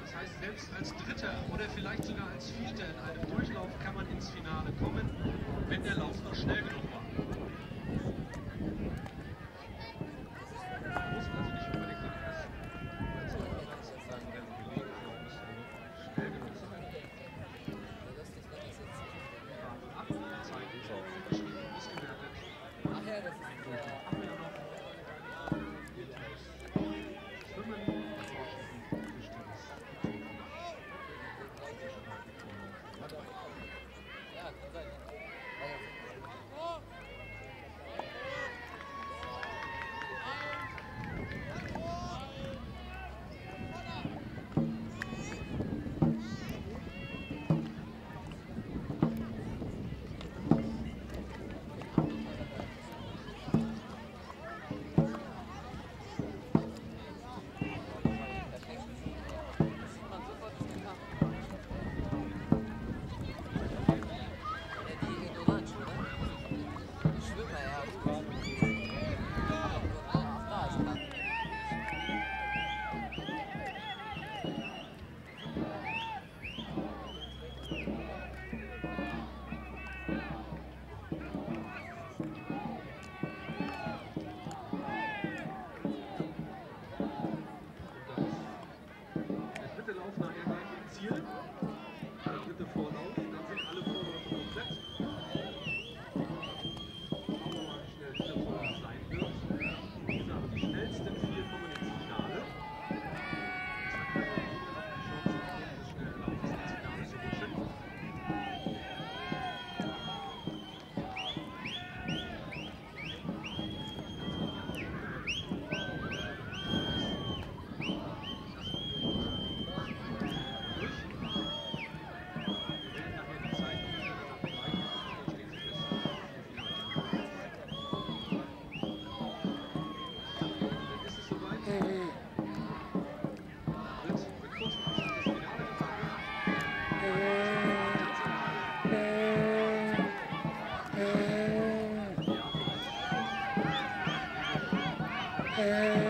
Das heißt, selbst als Dritter oder vielleicht sogar als Vierter in einem Durchlauf kann man ins Finale kommen, wenn der Lauf noch schnell genug war. Die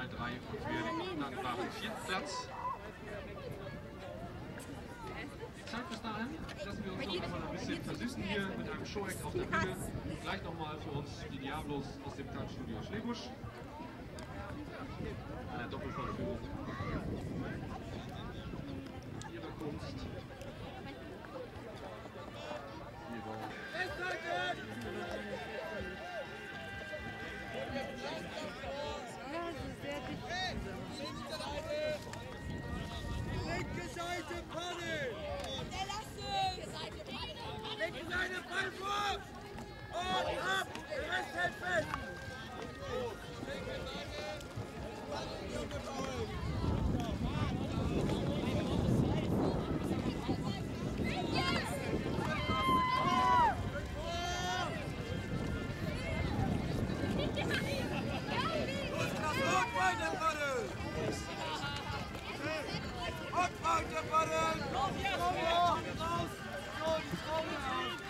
2, 3 und wer liegt undankbar am vierten Platz? Die Zeit bis dahin lassen wir uns noch einmal ein bisschen versüßen hier mit einem Show-Act auf der Bühne. Gleich nochmal für uns die Diablos aus dem Tanzstudio Schlebusch. Einer Doppelvorführung ihrer Kunst. kleine Ballwurf! Und ab! Der Rest hält fest! Up, out the button! Go, yes, go, go! Oh,